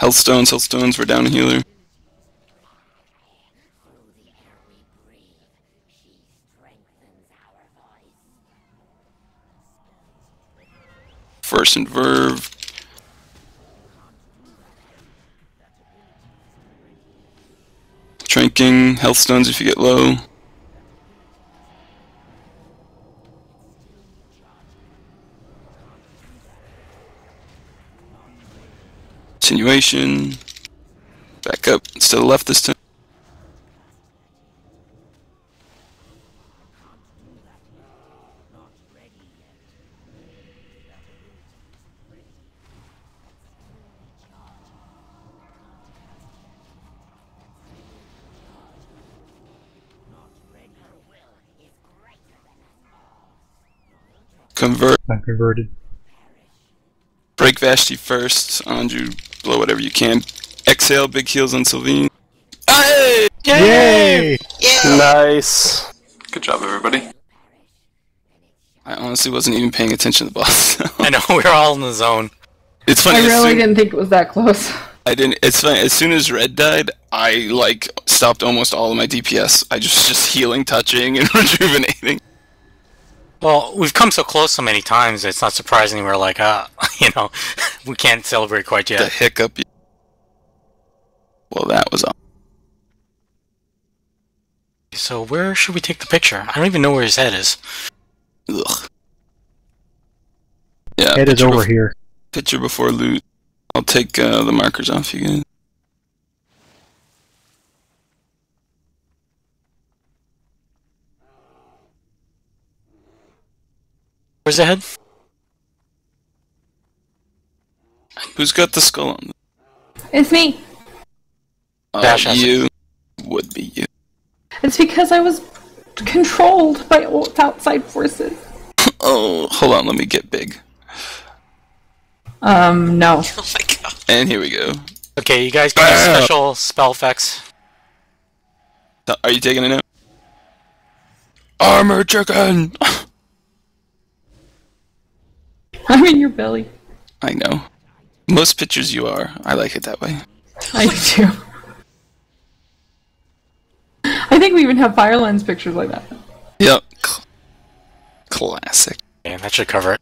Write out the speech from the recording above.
Healthstones, Healthstones, we're down a healer. Force and Verve. Tranking, Healthstones if you get low. Continuation. Back up. It's to the left this time. Convert. I'm converted. Break Vashti first. Andrew, blow whatever you can. Exhale, big heals on Sylvine. Hey! Yay! Yeah! Nice. Good job, everybody. I honestly wasn't even paying attention to the boss. I know we're all in the zone. it's funny. I really soon- didn't think it was that close. I didn't. It's funny. As soon as Red died, I like stopped almost all of my DPS. I just just healing, touching, and rejuvenating. Well, we've come so close so many times. It's not surprising we're like, ah, you know, we can't celebrate quite yet. The yet. hiccup. Well, that was. aw- So where should we take the picture? I don't even know where his head is. Ugh. Yeah. Head is over bef- here. Picture before loot. I'll take uh, the markers off you guys. Where's the head? Who's got the skull on? It's me. Uh, Dash has it. you would be you. It's because I was controlled by o- outside forces. Oh, hold on. Let me get big. Um, no. Oh my god. And here we go. Okay, you guys can use Ah. special spell effects. Are you taking it out? Armor chicken. I'm in your belly. I know. Most pictures you are. I like it that way. I do. I think we even have Firelands pictures like that. Yep. Cl- Classic. And that should cover it.